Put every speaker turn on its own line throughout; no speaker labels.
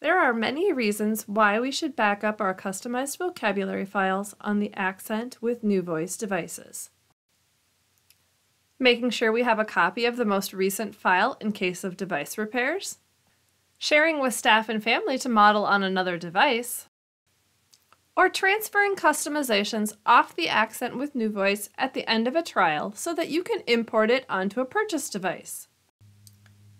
There are many reasons why we should back up our customized vocabulary files on the Accent with NuVoice devices. Making sure we have a copy of the most recent file in case of device repairs. Sharing with staff and family to model on another device. Or transferring customizations off the Accent with NuVoice at the end of a trial so that you can import it onto a purchase device.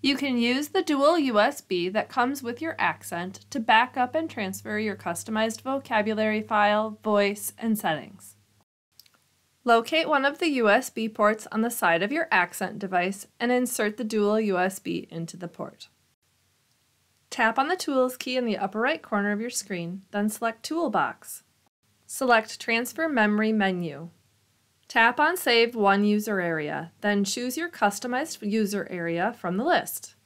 You can use the dual USB that comes with your Accent to back up and transfer your customized vocabulary file, voice, and settings. Locate one of the USB ports on the side of your Accent device and insert the dual USB into the port. Tap on the Tools key in the upper right corner of your screen, then select Toolbox. Select Transfer Memory menu. Tap on Save One User Area, then choose your customized user area from the list.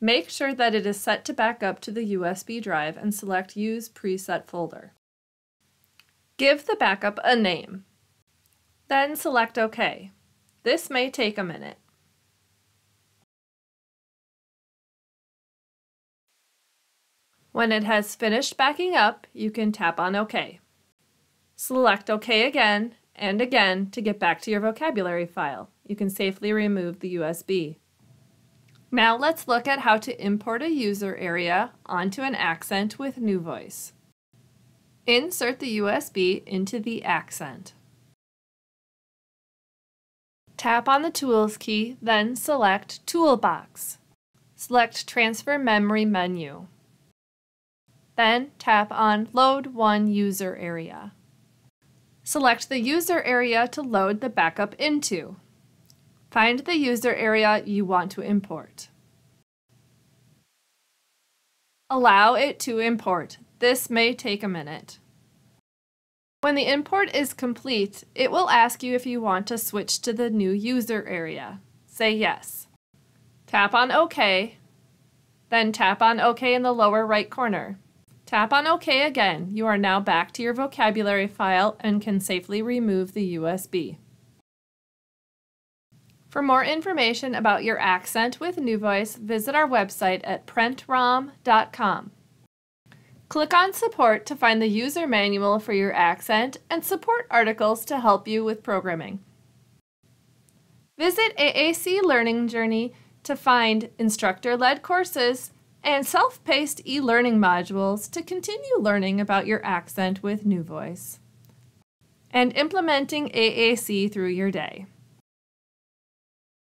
Make sure that it is set to back up to the USB drive and select Use Preset Folder. Give the backup a name. Then select OK. This may take a minute. When it has finished backing up, you can tap on OK. Select OK again and again to get back to your vocabulary file. You can safely remove the USB. Now let's look at how to import a user area onto an accent with NuVoice. Insert the USB into the accent. Tap on the Tools key, then select Toolbox. Select Transfer Memory menu. Then tap on Load One User Area. Select the user area to load the backup into. Find the user area you want to import. Allow it to import. This may take a minute. When the import is complete, it will ask you if you want to switch to the new user area. Say yes. Tap on OK, then tap on OK in the lower right corner. Tap on OK again. You are now back to your vocabulary file and can safely remove the USB. For more information about your accent with NuVoice, visit our website at prentrom.com. Click on Support to find the user manual for your accent and support articles to help you with programming. Visit AAC Learning Journey to find instructor-led courses, and self-paced e-learning modules to continue learning about your accent with NuVoice and implementing AAC through your day.